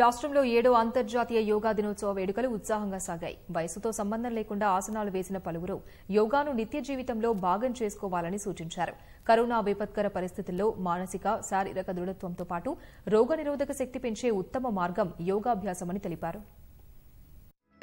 రాష్ట్రంలో ఏడో అంతర్జాతీయ యోగా దినోత్సవ వేడుకలు ఉత్సాహంగా సాగాయి. వయసుతో సంబంధం లేకుండా ఆసనాలు వేసిన పలువురు యోగాను నిత్య జీవితంలో భాగం చేసుకోవాలని సూచించారు. కరోనా విపత్కర పరిస్థితుల్లో మానసిక శారీరక దృఢత్వంతో పాటు రోగనిరోధక శక్తి పెంచే ఉత్తమ మార్గం యోగాభ్యాసమని తెలిపారు.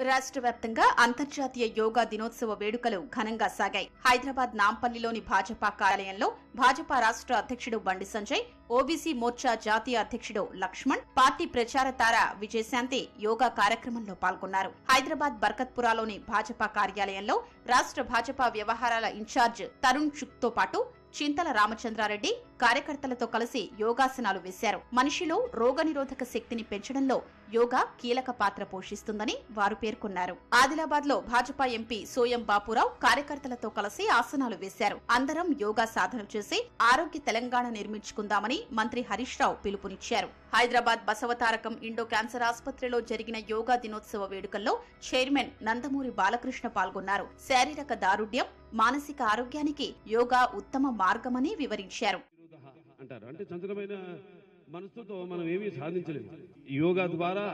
రాష్ట్ర వ్యాప్తంగా అంతర్జాతీయ యోగా దినోత్సవ వేడుకలు ఘనంగా సాగాయి. హైదరాబాద్ నాంపల్లిలోని భాజపా కార్యాలయంలో భాజపా రాష్ట్ర అధ్యక్షుడు బండి సంజయ్ ఓబీసీ మోర్చా జాతీయ అధ్యక్షుడు లక్ష్మణ్ పార్టీ ప్రచార తార విజయశాంతి యోగా కార్యక్రమంలో పాల్గొన్నారు. హైదరాబాద్ బర్కత్పురాలోని భాజపా కార్యాలయంలో రాష్ట్ర భాజపా వ్యవహారాల ఇన్ఛార్జ్ తరుణ్ చుక్తో పాటు చింతల రామచంద్రారెడ్డి కార్యకర్తలతో కలిసి యోగాసనాలు వేశారు. మనిషిలో రోగనిరోధక శక్తిని పెంచడంలో యోగా కీలక పాత్ర పోషిస్తుందని వారు పేర్కొన్నారు. ఆదిలాబాద్లో భాజపా ఎంపీ సోయం బాపురావు కార్యకర్తలతో కలిసి ఆసనాలు వేశారు. అందరం యోగా సాధన చేసి ఆరోగ్య తెలంగాణ నిర్మించుకుందామని మంత్రి హరీష్ రావు పిలుపునిచ్చారు. హైదరాబాద్ బసవతారకం ఇండో క్యాన్సర్ ఆసుపత్రిలో జరిగిన యోగా దినోత్సవ వేడుకల్లో చైర్మన్ నందమూరి బాలకృష్ణ పాల్గొన్నారు. శారీరక దారుఢ్యం మానసిక ఆరోగ్యానికి యోగా ఉత్తమ మార్గమని వివరించారు. అంటారు అంటే చంచలమైన మనసుతో మనం ఏమీ సాధించలేము. యోగా ద్వారా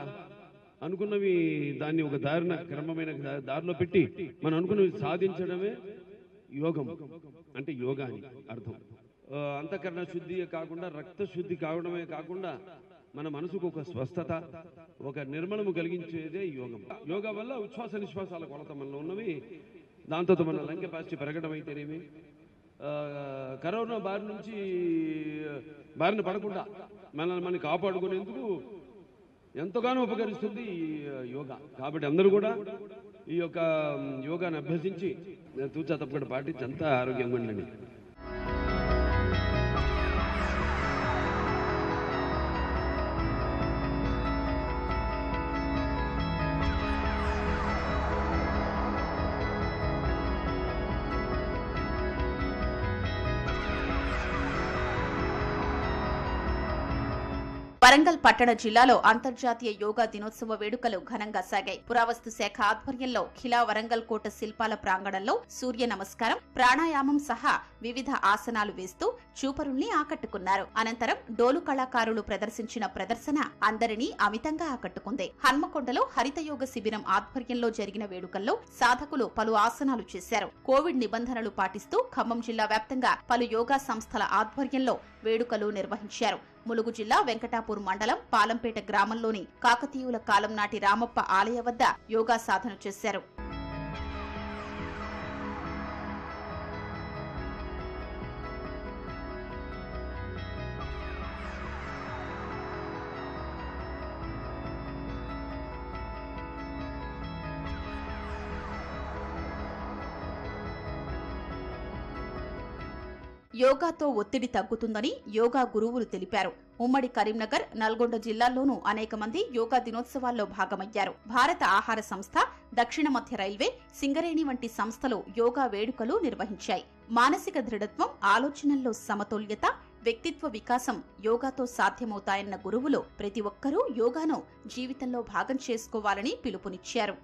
అనుకున్నవి దాన్ని ఒక దారిన క్రమమైన దారిలో పెట్టి మనం అనుకున్నవి సాధించడమే యోగం. అంటే యోగా అని అర్థం. అంతఃకరణ శుద్ధి కాకుండా రక్త శుద్ధి కావడమే కాకుండా మన మనసుకు ఒక స్వస్థత ఒక నిర్మలము కలిగించేదే యోగం. యోగా వల్ల ఉచ్ఛ్వాస నిశ్వాసాల కొలత మనలో ఉన్నవి. దాంతో మన లంక పాస్టి పెరగడం అయితేనేమి కరోనా బారి నుంచి బారిన పడకుండా మనల్ని మనం కాపాడుకునేందుకు ఎంతగానో ఉపకరిస్తుంది ఈ యోగా. కాబట్టి అందరూ కూడా ఈ యొక్క యోగాను అభ్యసించి తూచా తప్పకుండా పాటించి అంతా ఆరోగ్యంగా ఉండండి. వరంగల్ పట్టణ జిల్లాలో అంతర్జాతీయ యోగా దినోత్సవ వేడుకలు ఘనంగా సాగాయి. పురావస్తు శాఖ ఆధ్వర్యంలో ఖిలా వరంగల్ కోట శిల్పాల ప్రాంగణంలో సూర్య నమస్కారం ప్రాణాయామం సహా వివిధ ఆసనాలు వేస్తూ చూపరుల్ని ఆకట్టుకున్నారు. అనంతరం డోలు కళాకారులు ప్రదర్శించిన ప్రదర్శన అందరినీ అమితంగా ఆకట్టుకుంది. హన్మకొండలో హరిత యోగ శిబిరం ఆధ్వర్యంలో జరిగిన వేడుకల్లో సాధకులు పలు ఆసనాలు చేశారు. కోవిడ్ నిబంధనలు పాటిస్తూ ఖమ్మం జిల్లా వ్యాప్తంగా పలు యోగా సంస్థల ఆధ్వర్యంలో వేడుకలు నిర్వహించారు. ములుగు జిల్లా వెంకటాపూర్ మండలం పాలంపేట గ్రామంలోని కాకతీయుల కాలం నాటి రామప్ప ఆలయ వద్ద యోగా సాధన చేశారు. యోగాతో ఒత్తిడి తగ్గుతుందని యోగా గురువులు తెలిపారు. ఉమ్మడి కరీంనగర్ నల్గొండ జిల్లాల్లోనూ అనేక మంది యోగా దినోత్సవాల్లో భాగమయ్యారు. భారత ఆహార సంస్థ దక్షిణ మధ్య రైల్వే సింగరేణి వంటి సంస్థలు యోగా వేడుకలు నిర్వహించాయి. మానసిక దృఢత్వం ఆలోచనల్లో సమతుల్యత వ్యక్తిత్వ వికాసం యోగాతో సాధ్యమవుతాయన్న గురువులు ప్రతి ఒక్కరూ యోగాను జీవితంలో భాగం చేసుకోవాలని పిలుపునిచ్చారు.